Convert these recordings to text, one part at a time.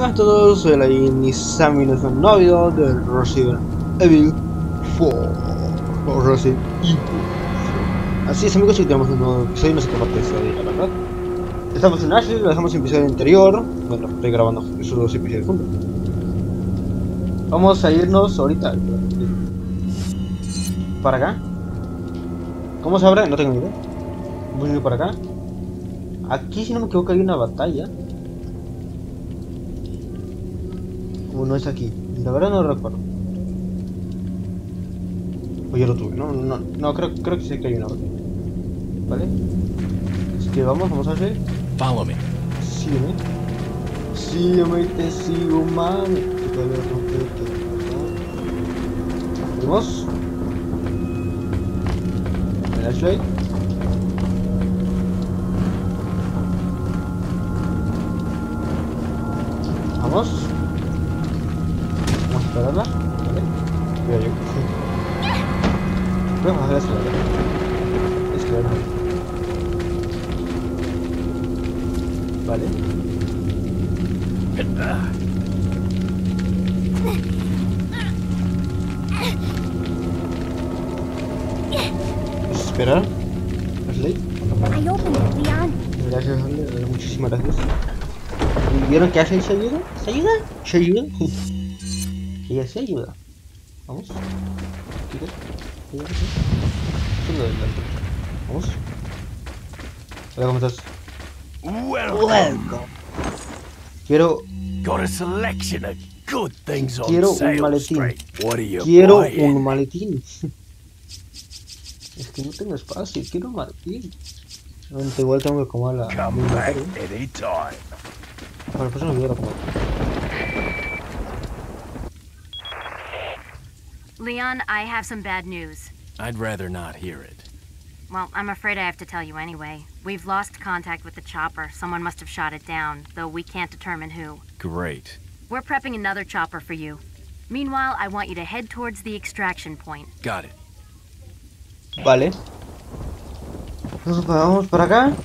Buenas a todos, soy la Nisami es un novio de Resident Evil 4 o Resident Evil Así es amigos, hoy tenemos un nuevo episodio, no sé qué parte es la verdad. Estamos en Ashley, lo dejamos en episodio anterior. Bueno, estoy grabando esos dos episodios juntos. Vamos a irnos ahorita Para acá ¿Cómo se abre? No tengo ni idea. Voy a ir para acá. Aquí si no me equivoco hay una batalla o no es aquí. La verdad no recuerdo. O ya lo tuve, no, no, no, creo, creo que sí que hay una ¿Vale? Así que vamos, vamos a hacer. Follow me. Sígueme. Sígueme y te sigo, man. Vamos. Flashlight. A esperarla. Vale. Voy yo. Vamos a hacer. Escalera. Vale. Vamos a esperar. Ashley. I opened it, Leon. Gracias. Muchísimas gracias. ¿Y ¿Vieron que Ashley se ayuda? ¿Se ayuda? ¿Se ayuda? Ella se ayuda. Vamos. Chicos. Solo adelante. Vamos. Hola, ¿cómo estás? Welcome. Quiero, Got a selection of good things on quiero un maletín. straight. What are you Quiero buying? un maletín. Es que no tengo espacio, quiero un maletín. Bueno, igual tengo que comer la. Come back anytime. Para el próximo video lo como. Leon, I have some bad news. I'd rather not hear it. Well, I'm afraid I have to tell you anyway. We've lost contact with the chopper. Someone must have shot it down, though we can't determine who. Great. We're prepping another chopper for you. Meanwhile, I want you to head towards the extraction point. Got it. Vale. Entonces, vamos para acá.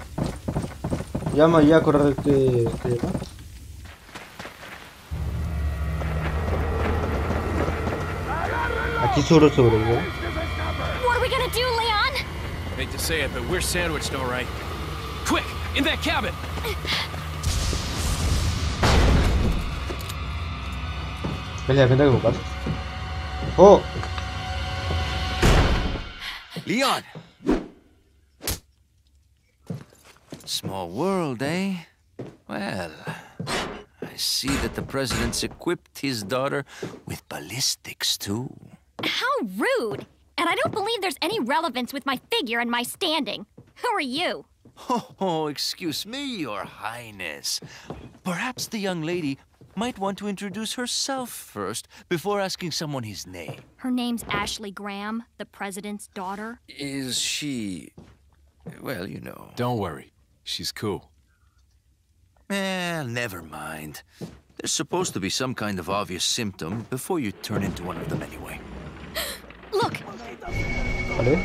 Llama ya a correr que. que acá. Aquí sobre sobre, ¿no? What are we gonna do, Leon? Hate to say it, but we're sandwiched all right. Quick, in that cabin! Pelea, gente que buscar. ¡Oh! Leon! Small world, eh? Well, I see that the president's equipped his daughter with ballistics, too. How rude! And I don't believe there's any relevance with my figure and my standing. Who are you? Oh, excuse me, Your Highness. Perhaps the young lady might want to introduce herself first before asking someone his name. Her name's Ashley Graham, the president's daughter. Is she. Well, you know. Don't worry, she's cool. Eh, never mind. There's supposed to be some kind of obvious symptom before you turn into one of them anyway. Look, Vale.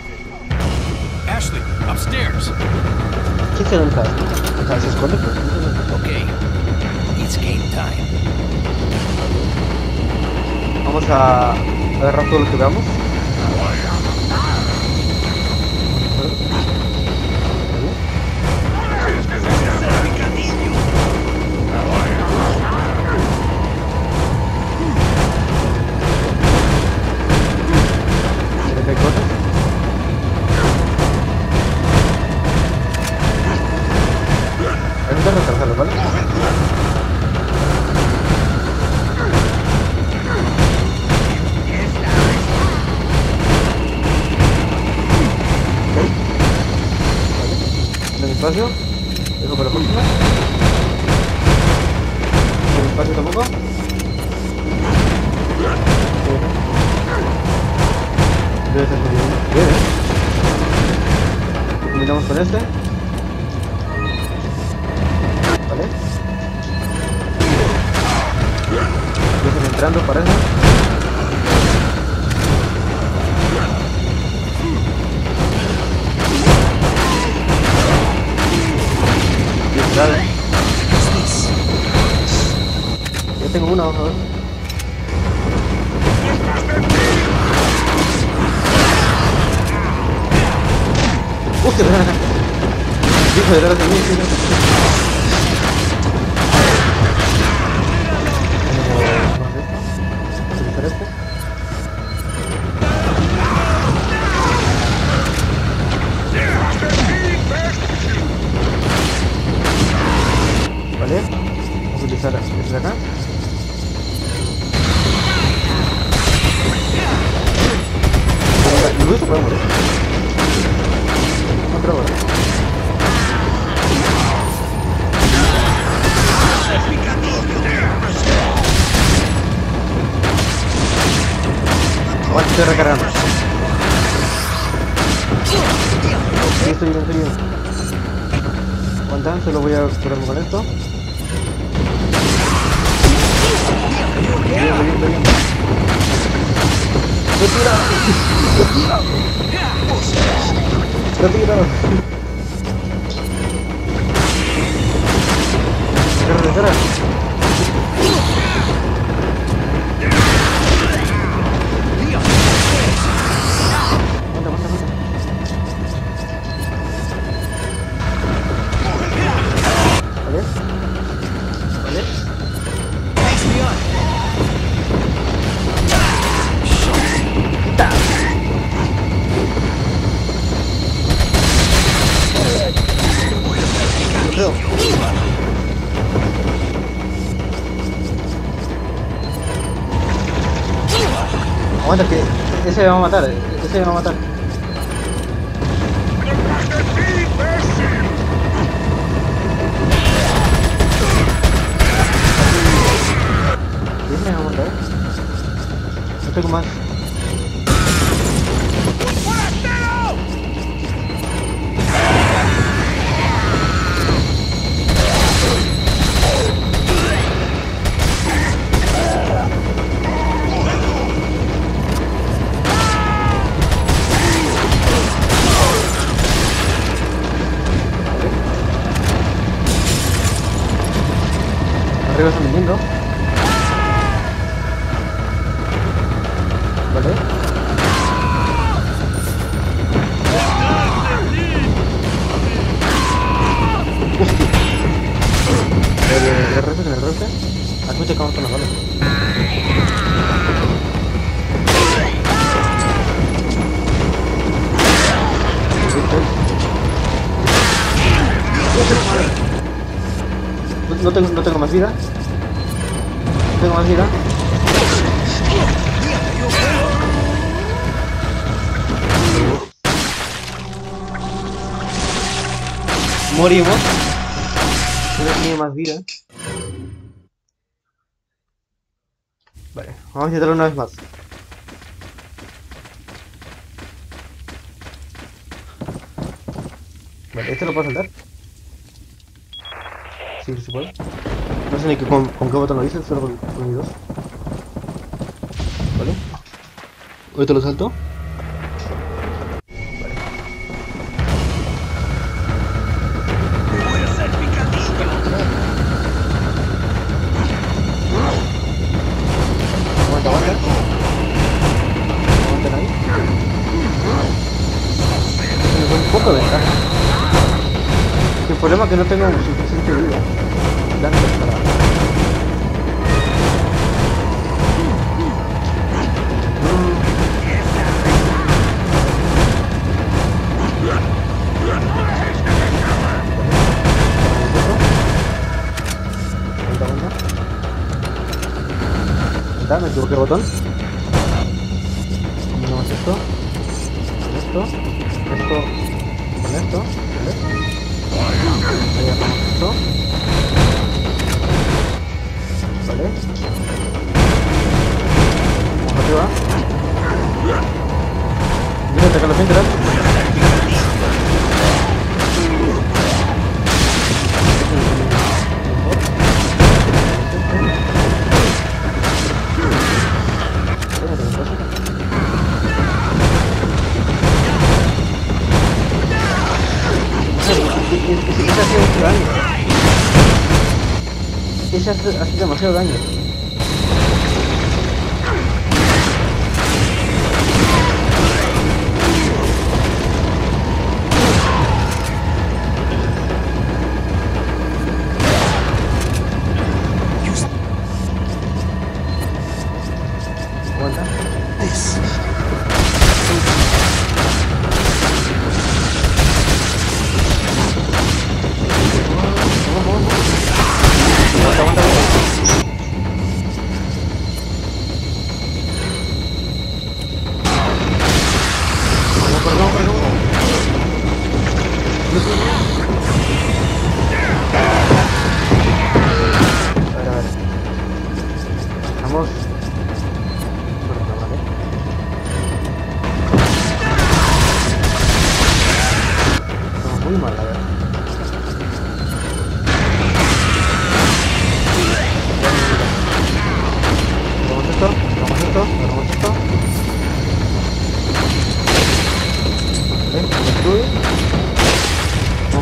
Ashley, upstairs! ¿Quién se lanza? O sea, se esconde. pues. Okay, it's game time. Vamos a agarrar todo lo que veamos. Espacio. Dejo para la próxima. Espacio tampoco. Debe ser muy bien. Bien. Combinamos con este. Vale. Están entrando, parece. Y está. tengo una, vamos a ver. ¡Hostia, ven acá! Hijo de la de Vale. Vamos a utilizar este de acá. Se puede morir. Otra hora. Aguanta, estoy recargando. Estoy bien, estoy bien. Aguanta, solo voy a curarme con esto. Bien, bien, bien, bien. ¡Retira! ¡Retira! ¡Retira! ¡Retira! Aguanta que ese me va a matar, ese me va a matar. Ese me va a matar. No tengo más. Aquí te las balas. No, tengo, no tengo más vida. No tengo más vida. Morimos. No tenía más vida. Vale, vamos a intentarlo una vez más. Vale, ¿este lo puedo saltar? Sí, sí se puede. No sé ni qué- con, con qué botón lo hice, solo con, con mi dos. Vale. Ahorita lo salto. Poco de. El problema es que no tengo suficiente vida. Aguanta, me equivoqué el botón. Mira, ataca los central. Ese hace, hace demasiado daño.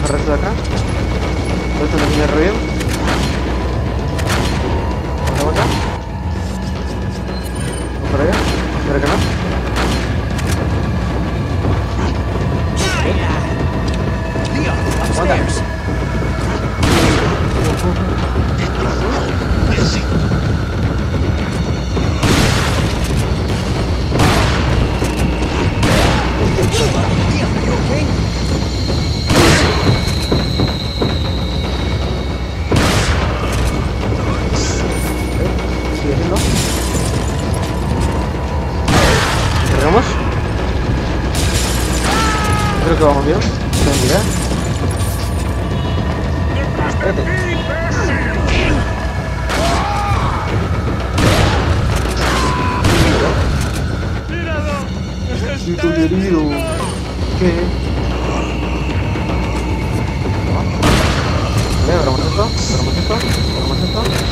Esto de acá. Esto no tiene. Agarramos esto, agarramos esto,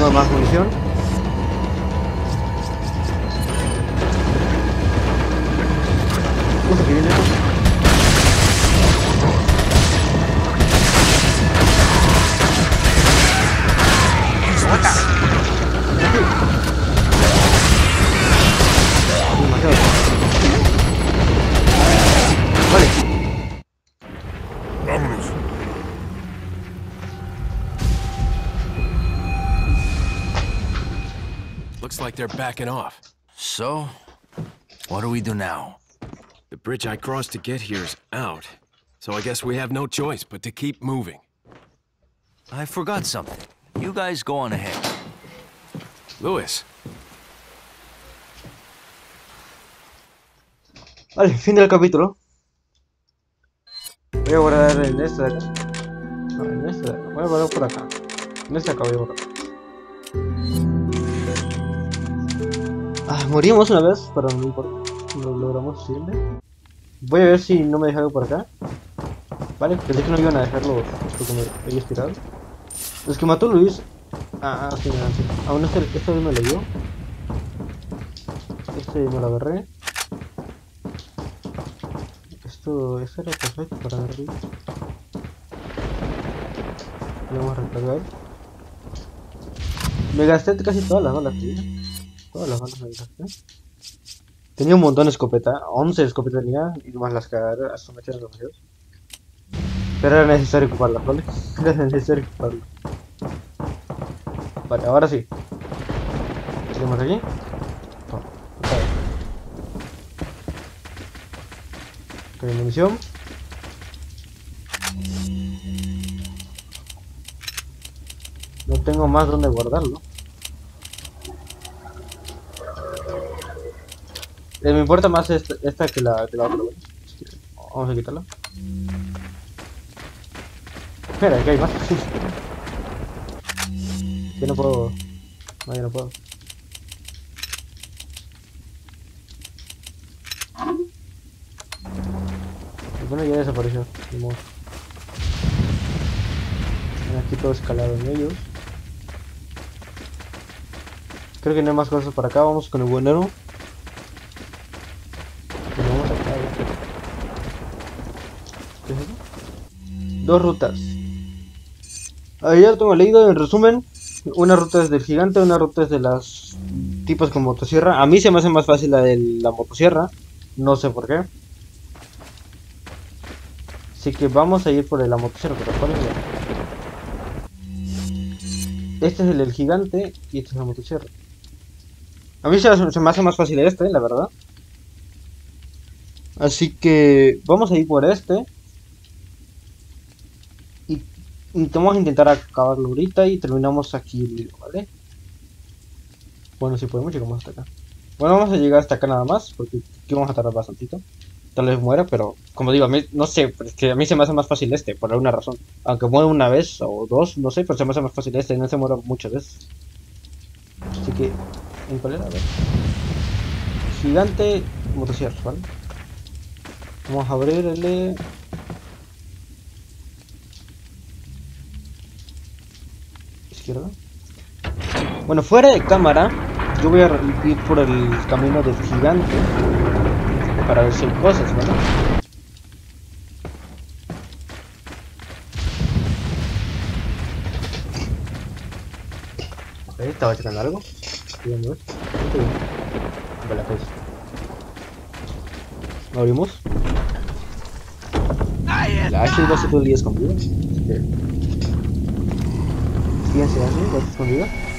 tengo más munición. They're backing off. So, what do we do now? The bridge I crossed to get here is out. So I guess we have no choice but to keep moving. I forgot something. You guys go on ahead. Lewis, Vale, fin del capítulo. Voy a guardar en este de acá. No, en este de acá. Voy a guardar por acá. En este de acá voy a guardar. Ah, morimos una vez, pero no importa. Lo logramos siempre. Voy a ver si no me deja algo por acá. Vale, pensé que no iban a dejarlo porque me había tirado. Los que mató Luis. Ah, ah, sí, ah, sí. Aún este, este me lo dio. Este me lo agarré. Esto, esto era perfecto para. Lo vamos a recargar. Me gasté casi todas las balas, tío. Tenía un montón de escopeta, 11 escopetas tenía, y más las hasta me echaron demasiados. Pero era necesario ocuparlas, ¿vale? Era necesario ocuparlas. Vale, ahora sí. Seguimos aquí. Toma, otra vez. Ok, munición. No tengo más donde guardarlo. Eh, me importa más esta, que la, que la otra. ¿vale? Vamos a quitarla. Espera, que hay más. Yo no puedo. No, yo no puedo. Bueno, ya desapareció. Ven Aquí todo escalado en ellos. Creo que no hay más cosas para acá. Vamos con el buenero. Pues vamos acá, ya. ¿Qué es eso? Dos rutas. Lo tengo leído en resumen. Una ruta es del gigante, una ruta es de las tipos con motosierra. A mí se me hace más fácil la de la motosierra. No sé por qué. Así que vamos a ir por la motosierra, pero ¿cuál? Este es el del gigante y este es la motosierra. A mí se, se me hace más fácil este, la verdad. Así que vamos a ir por este. Y vamos a intentar acabarlo ahorita y terminamos aquí el video, ¿vale? Bueno, si podemos llegamos hasta acá. Bueno, vamos a llegar hasta acá nada más, porque aquí vamos a tardar bastantito. Tal vez muera, pero como digo, a mí, no sé, es que a mí se me hace más fácil este, por alguna razón. Aunque muera una vez o dos, no sé, pero se me hace más fácil este, no se muera muchas veces. Así que, ¿en cuál era? A ver. Gigante motosierra, ¿vale? Vamos a abrir el de... izquierda. Bueno, fuera de cámara, yo voy a ir por el camino del gigante para ver si hay cosas. Ok, estaba checando algo. Estoy bien. Vale, pues. ¿Lo abrimos? La H iba a ser todo el día escondida. Así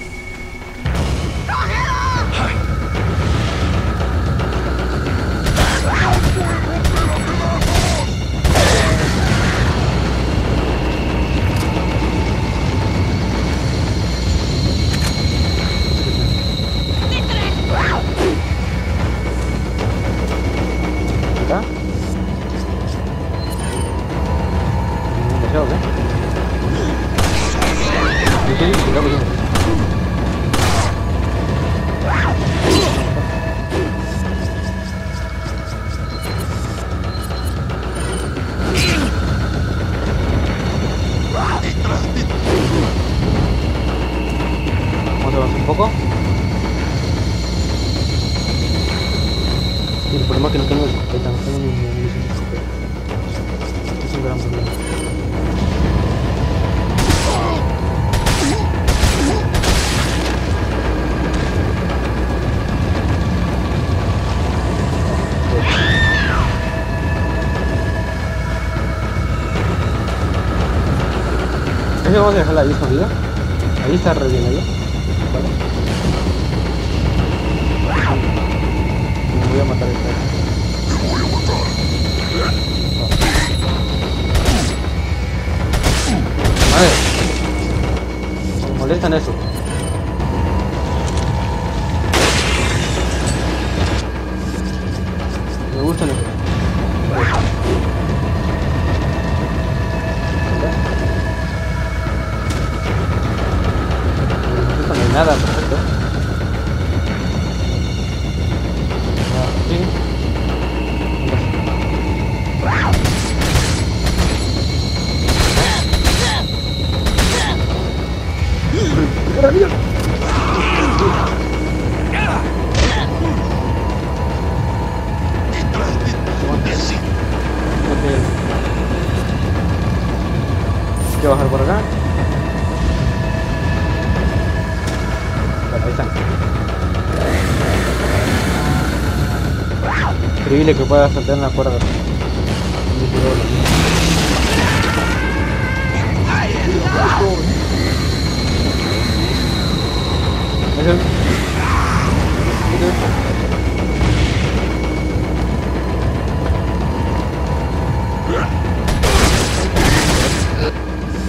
Vamos a dejarla ahí escondida. Ahí está re bien ahí. Vale. Me voy a matar a esta. Me molestan eso. Me gustan eso. Nada, Increíble que pueda saltar en la cuerda.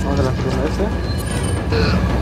Vamos a lanzar una de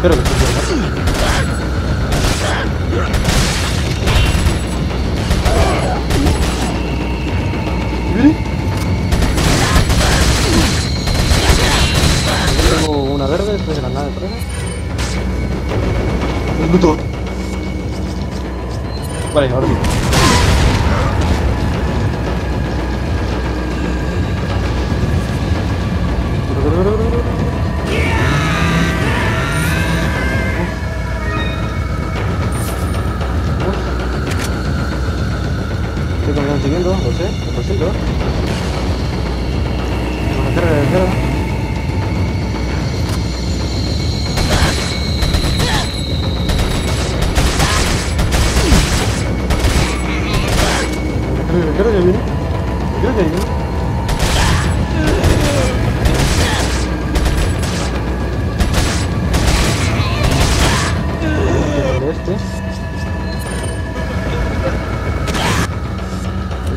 Espero que Tengo una verde, después de la nada de. Un. Vale, ahora sí.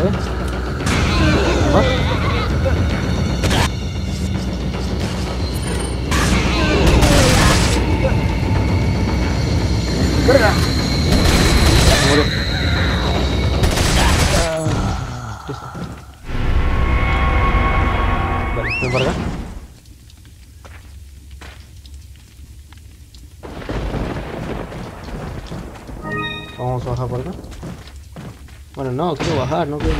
Vale. No, quiero bajar, no quiero...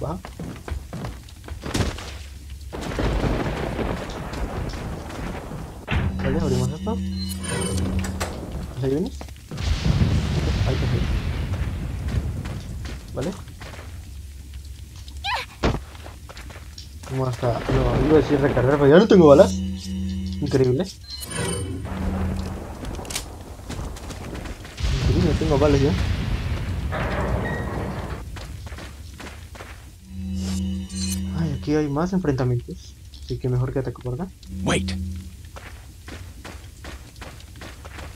Baja. Vale, abrimos esto. ¿Ahí vienes? Ahí ahí. ¿Vale? Vamos hasta... No, iba a decir recargar, pero ya no tengo balas. Increíble. Increíble, tengo balas ya. Aquí hay más enfrentamientos. Así que mejor que ataque por acá. Wait.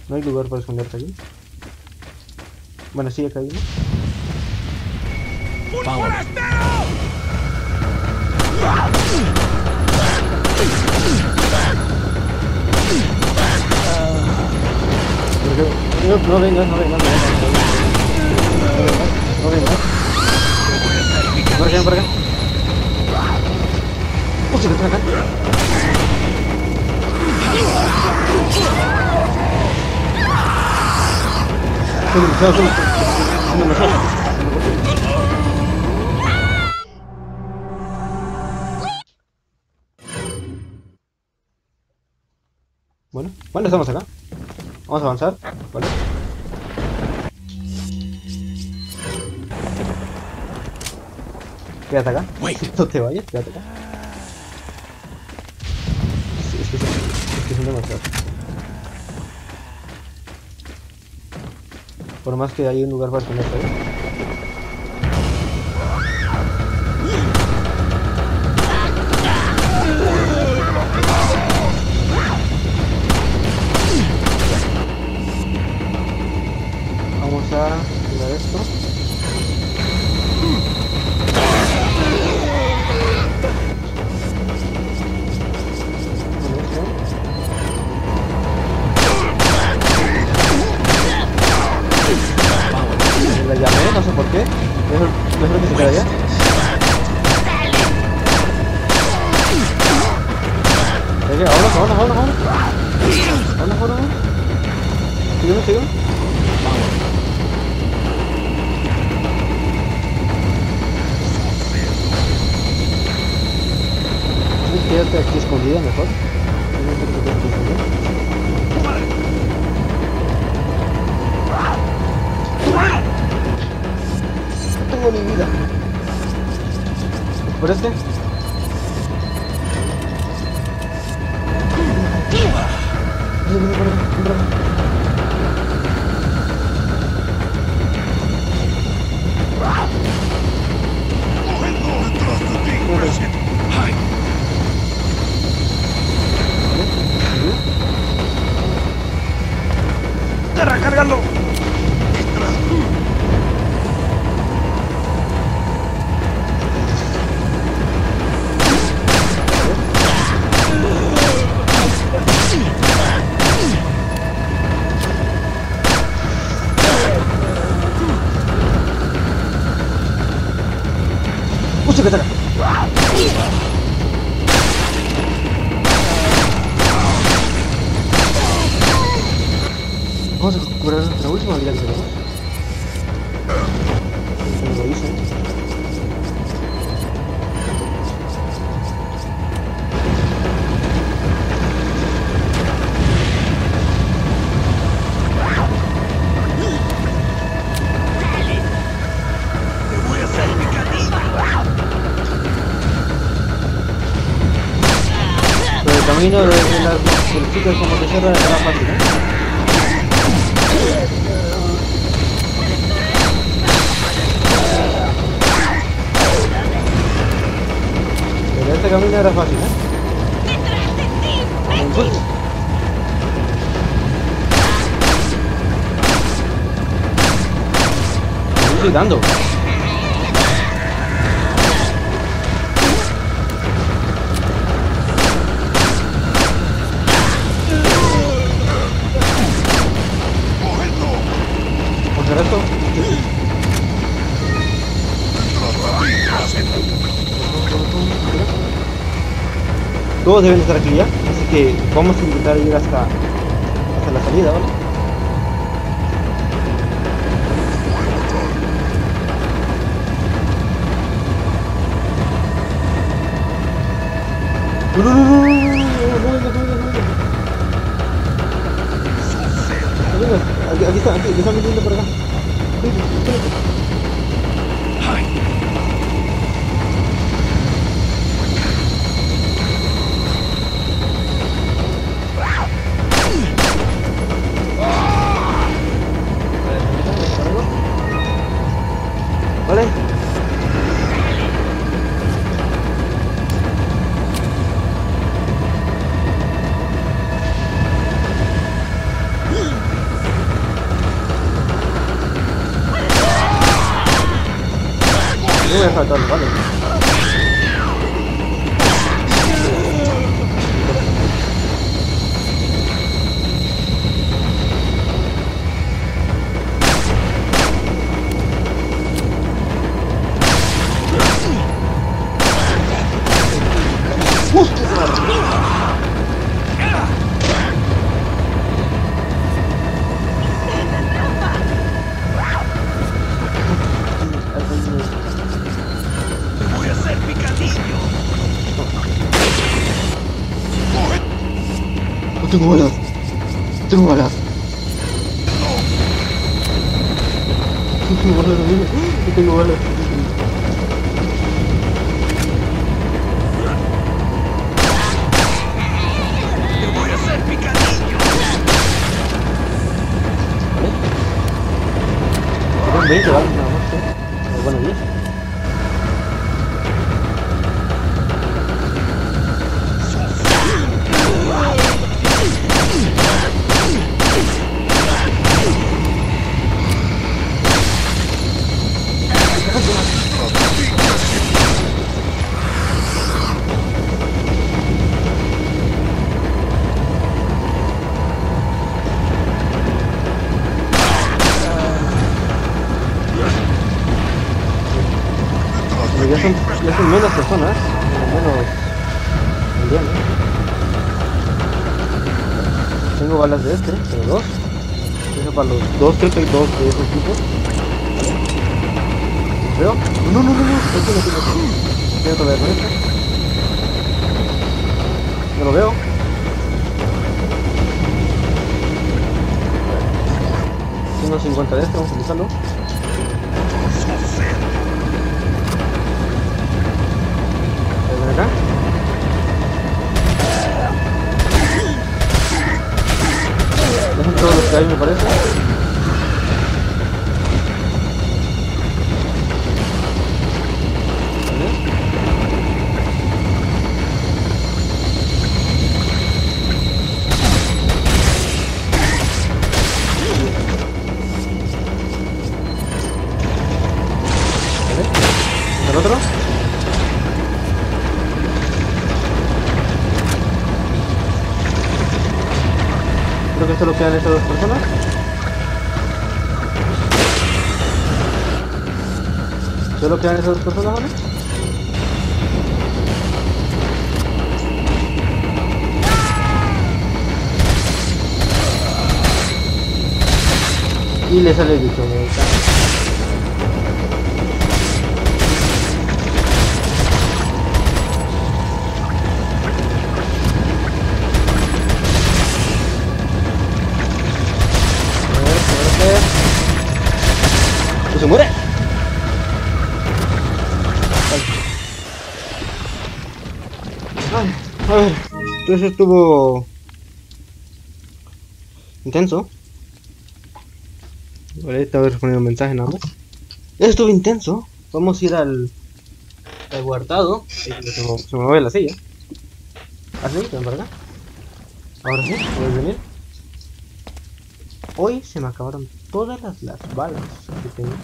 No hay lugar para esconderte aquí. Bueno, sí, acá hay uno. No, no vengas, no vengas, no vengas. No vengas. No vengas. Por acá, por acá. Solo, solo, solo. No, no, solo. Bueno, bueno, estamos acá. Vamos a avanzar, ¿vale? Quédate acá. Wait. No te vayas, quédate acá. Por más que hay un lugar para esconderse ahí. ¿Por este? Ven, camino de, de las sitio como que cierra era fácil, ¿eh? Pero este camino era fácil, ¿eh? Estoy dando. Todos deben estar aquí ya, así que vamos a intentar ir hasta, hasta la salida, ¿vale? 快何的 Drohle. Drohle. Drohle, Ich Warum will der? Ya son, ya son menos personas. Menos. aldeanos. Tengo balas de este, pero dos. Eso para los dos, creo que hay dos de esos tipos. ¿Veo? No, no, no, no. Este no tengo. Tengo que ver con este. No lo veo. Tengo 50 de este, vamos a utilizarlo. todo lo que hay, me parece. Que solo quedan estas dos personas. Solo quedan esas dos personas, ¿vale? Y le sale el bicho. Entonces estuvo intenso. Vale, estaba respondiendo un mensaje nada más. Eso estuvo intenso. Vamos a ir al, al guardado. Se me, se me mueve la silla. Así, ven para acá. Ahora sí, puedes venir. Hoy se me acabaron todas las, las balas que tengo.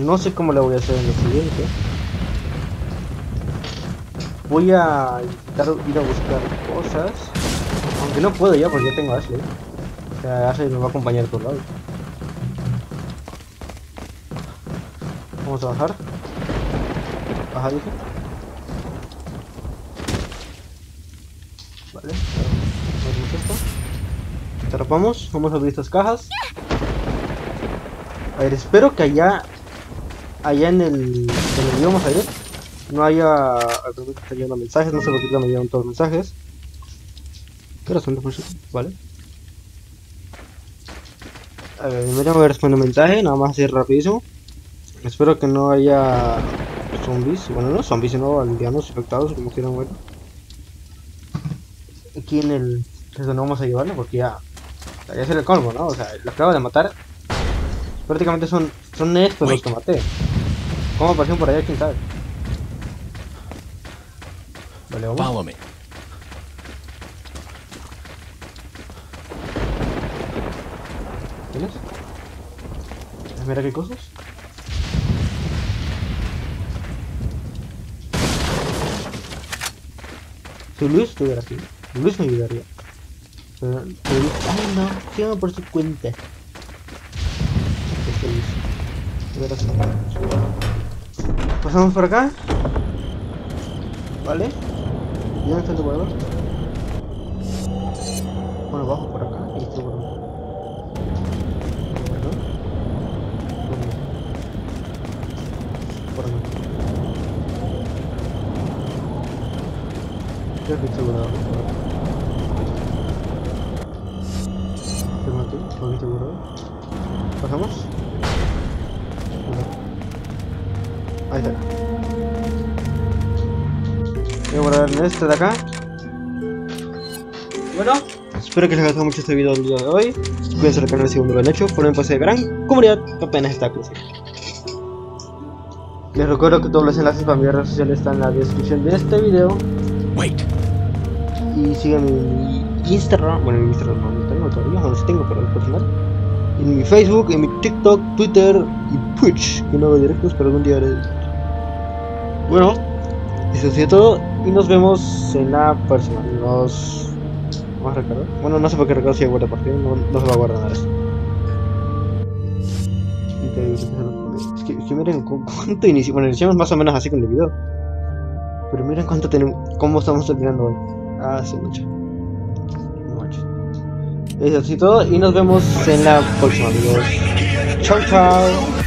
No sé cómo la voy a hacer en lo siguiente. Voy a intentar ir a buscar cosas. Aunque no puedo ya porque ya tengo a Ashley. O sea, Ashley me va a acompañar a todos lados. Vamos a bajar. Baja, dije. Vale, abrimos esto. Atrapamos, vamos a abrir estas cajas. A ver, espero que allá, allá en el, donde íbamos a ir, no haya, a ver, me están llegando mensajes, no sé por qué me llegan todos los mensajes. Pero son por vale. A ver, primero voy a responder un mensaje, nada más así rapidísimo. Espero que no haya zombies, bueno no zombies, sino aldeanos infectados, como quieran ver. Aquí en el, es donde vamos a llevarlo, porque ya, ya es el colmo, ¿no? O sea, lo acabo de matar. Prácticamente son, son estos los que maté. ¿Cómo aparecieron por allá? ¿Quién sabe? Follow me. ¿Tienes? Mira qué cosas. Si Luis estuviera aquí, Luis me ayudaría. Pero, pero Luis, ay no, por su cuenta. Este Luis. Pasamos por acá. Vale. ¿Y dónde está el devorador? Bueno, bajo por acá y estoy por acá. ¿Por acá? Por acá. Creo que estoy guardado. Este de acá. Bueno, espero que les haya gustado mucho este video del día de hoy. Cuídense al canal si aún no lo han hecho. Formen parte de gran comunidad que apenas está creciendo. Les recuerdo que todos los enlaces para mis redes sociales están en la descripción de este video. Wait. Y en mi Instagram. Bueno, en mi Instagram no, no tengo todavía. Bueno, sí tengo, pero es personal. En mi Facebook, en mi TikTok, Twitter y Twitch. Que no hago directos, pero algún día haré. Bueno, eso ha sido todo. Y nos vemos en la próxima. Nos. ¿Vamos a recargar? Bueno, no sé por qué recargo si guarda partida. No, no se va a guardar eso. Es que, es que miren cu- cuánto inicio. Bueno, iniciamos más o menos así con el video. Pero miren cuánto tenemos. Cómo estamos terminando hoy. Sí, mucho. Mucho. Eso sido todo. Y nos vemos en la próxima, amigos. Chao, chao.